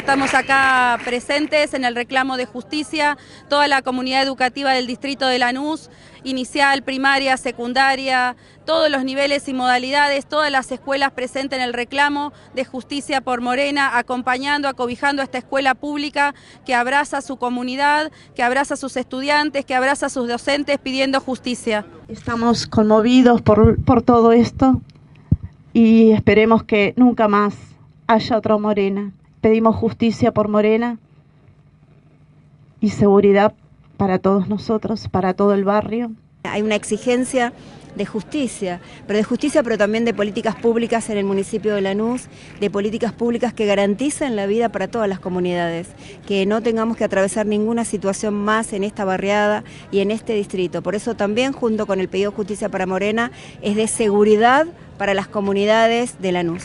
estamos acá presentes en el reclamo de justicia, toda la comunidad educativa del distrito de Lanús, inicial, primaria, secundaria, todos los niveles y modalidades, todas las escuelas presentes en el reclamo de justicia por Morena, acompañando, acobijando a esta escuela pública que abraza a su comunidad, que abraza a sus estudiantes, que abraza a sus docentes pidiendo justicia. Estamos conmovidos por, por todo esto y esperemos que nunca más haya otro Morena. Pedimos justicia por Morena y seguridad para todos nosotros, para todo el barrio. Hay una exigencia de justicia, pero de justicia, pero también de políticas públicas en el municipio de Lanús, de políticas públicas que garanticen la vida para todas las comunidades, que no tengamos que atravesar ninguna situación más en esta barriada y en este distrito. Por eso también, junto con el pedido de justicia para Morena, es de seguridad para las comunidades de Lanús.